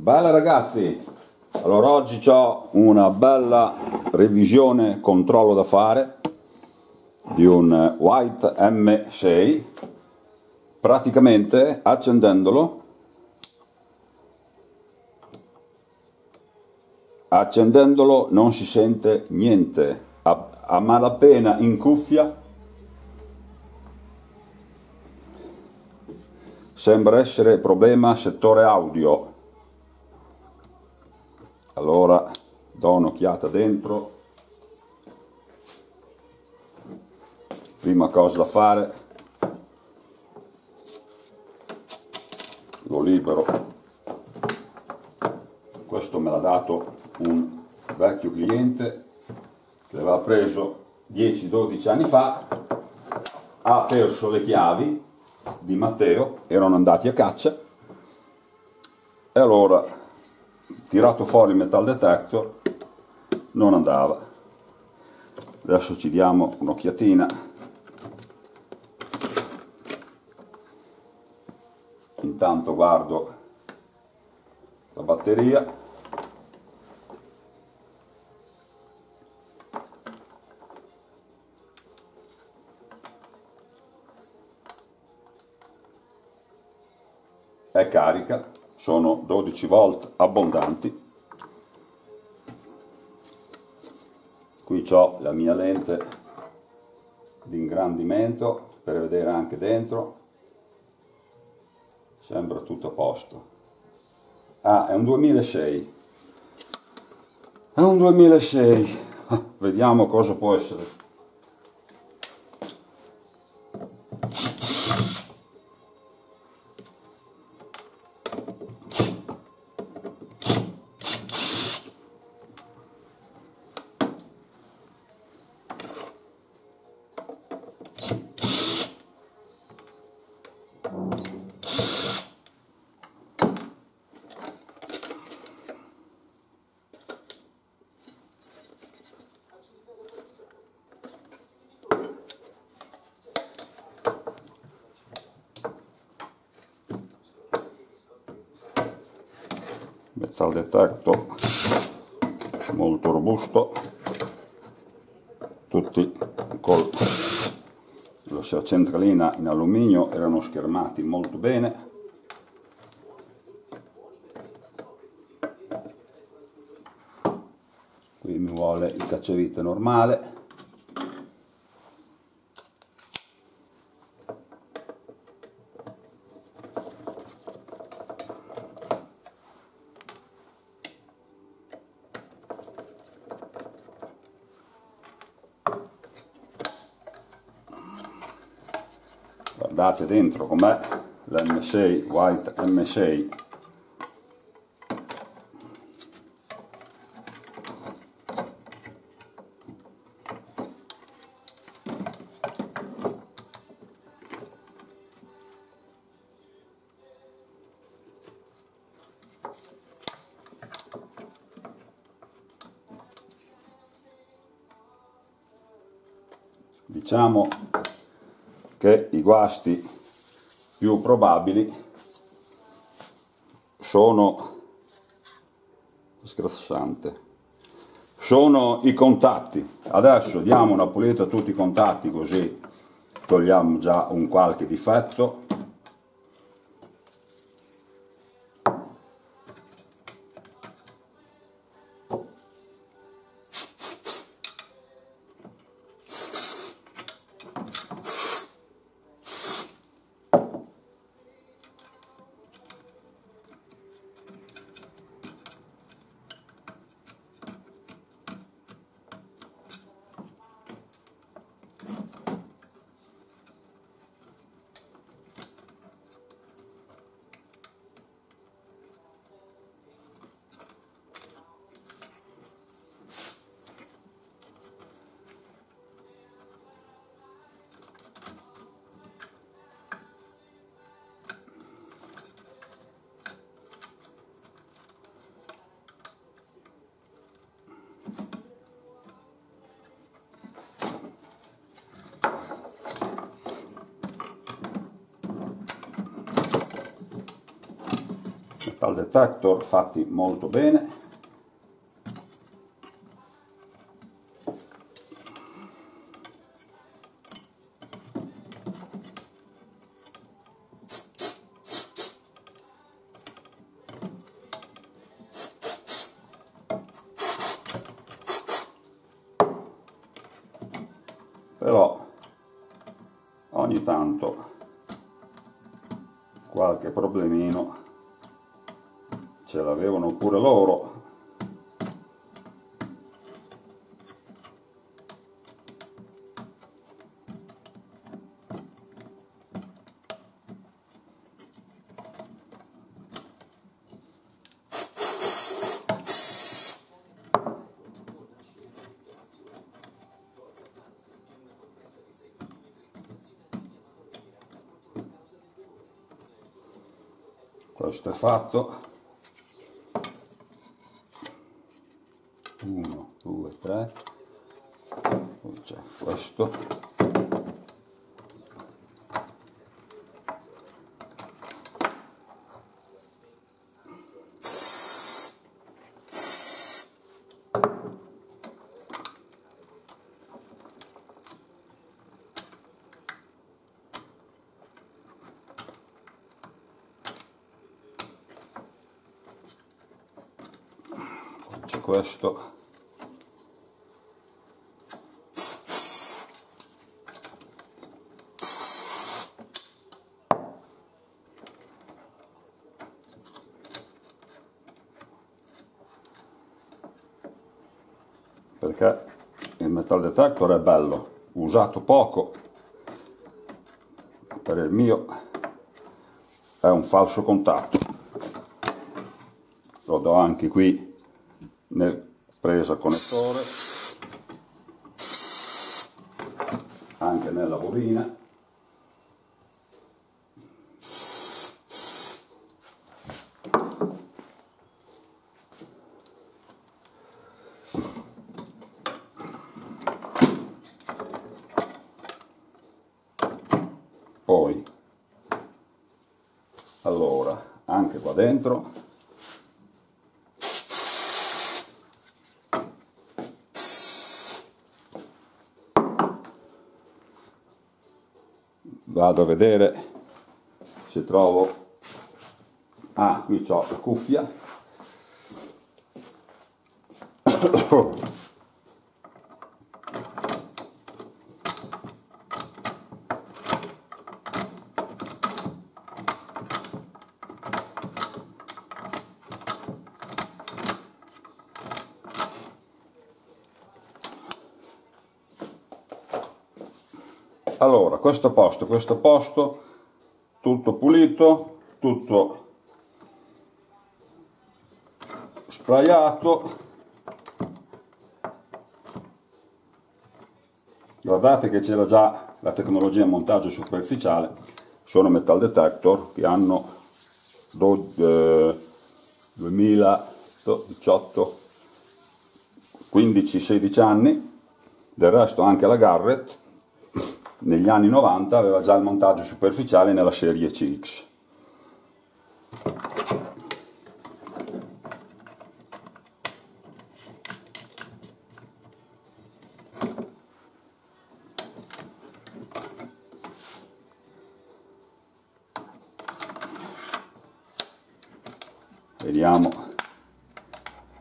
Bella ragazzi, allora oggi ho una bella revisione controllo da fare di un White M6 praticamente accendendolo accendendolo non si sente niente. A, a malapena in cuffia sembra essere problema settore audio do un'occhiata dentro. Prima cosa da fare lo libero. Questo me l'ha dato un vecchio cliente che l'aveva preso 10-12 anni fa ha perso le chiavi di Matteo erano andati a caccia. E allora tirato fuori il metal detector non andava. Adesso ci diamo un'occhiatina. Intanto guardo la batteria. È carica sono 12 volt abbondanti ho la mia lente di ingrandimento per vedere anche dentro. Sembra tutto a posto. Ah è un 2006 è un 2006 vediamo cosa può essere metal detector molto robusto. Tutti con la centralina in alluminio erano schermati molto bene. Qui mi vuole il cacciavite normale guardate dentro com'è l'M6 White M6 diciamo che i guasti più probabili sono sgrassante sono i contatti. Adesso diamo una pulita a tutti i contatti così togliamo già un qualche difetto metal detector fatti molto bene. Però ogni tanto qualche problemino ce l'avevano pure loro. Questo è fatto questo perché il metal detector è bello usato poco. Per il mio è un falso contatto. Lo do anche qui nel presa connettore anche nella bobina poi allora anche qua dentro. Vado a vedere se trovo. Ah qui ho la cuffia allora questo posto questo posto tutto pulito tutto sprayato guardate che c'era già la tecnologia montaggio superficiale. Sono metal detector che hanno 2018 15-16 anni. Del resto anche la Garrett negli anni 90 aveva già il montaggio superficiale nella serie CX. Vediamo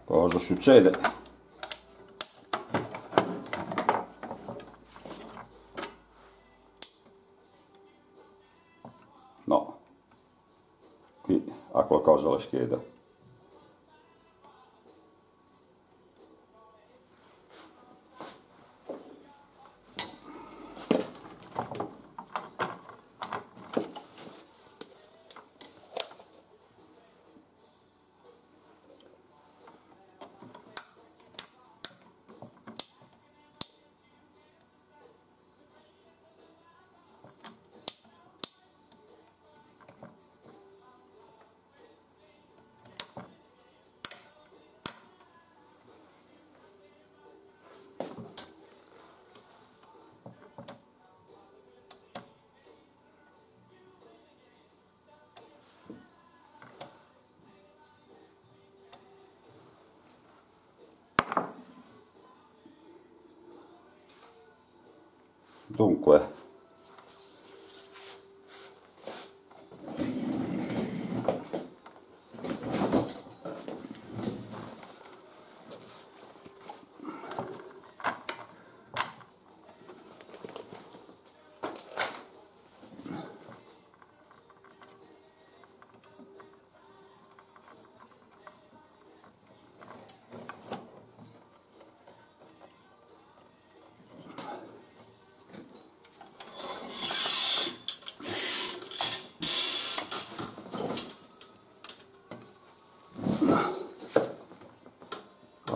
cosa succede. Qualcosa la dunque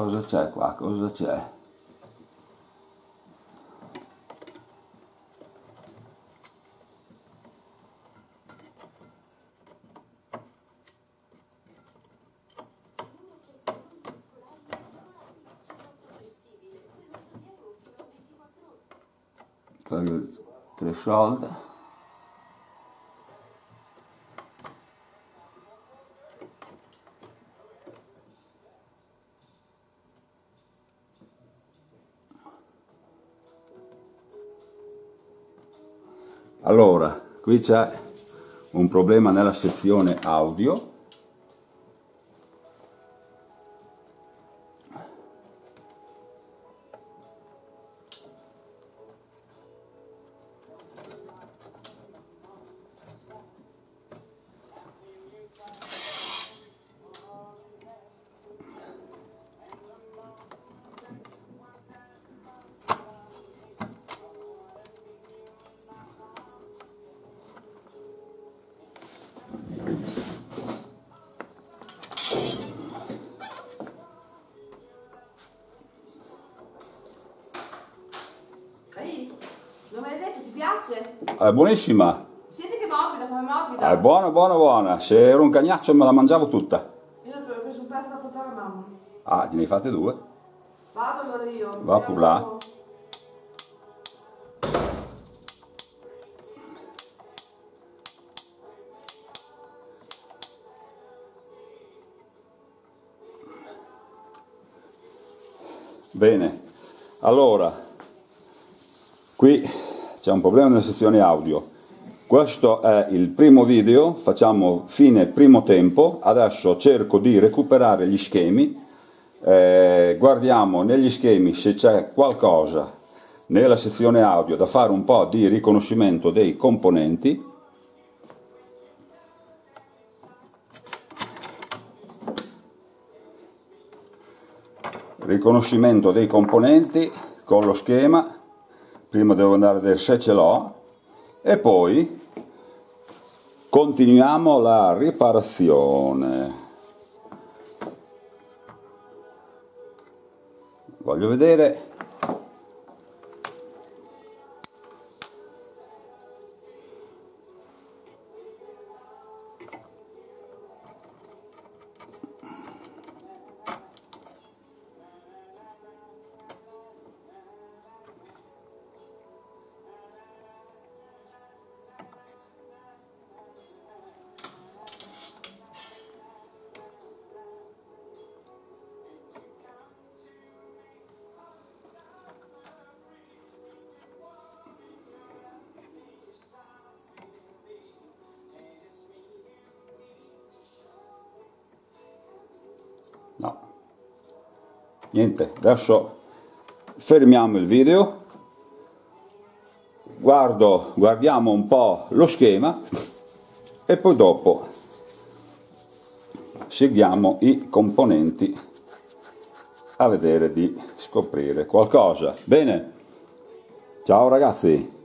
Cosa c'è qua? Cosa c'è? Threshold Allora, qui c'è un problema nella sezione audio. Piace? È buonissima. Senti che morbida, come morbida. È buona, buona, buona. Se ero un cagnaccio me la mangiavo tutta. Io ho preso un pezzo da portare a mamma. Ah, ne hai fatte due? Vado allora io. Va pur là. Bene, allora, qui c'è un problema nella sezione audio. Questo è il primo video, facciamo fine primo tempo, adesso cerco di recuperare gli schemi, eh, guardiamo negli schemi se c'è qualcosa nella sezione audio da fare un po' di riconoscimento dei componenti. Riconoscimento dei componenti con lo schema prima devo andare a vedere se ce l'ho. E poi continuiamo la riparazione. Voglio vedere No. Niente, adesso fermiamo il video, guardo, guardiamo un po' lo schema e poi dopo seguiamo i componenti a vedere di scoprire qualcosa. Bene, ciao ragazzi!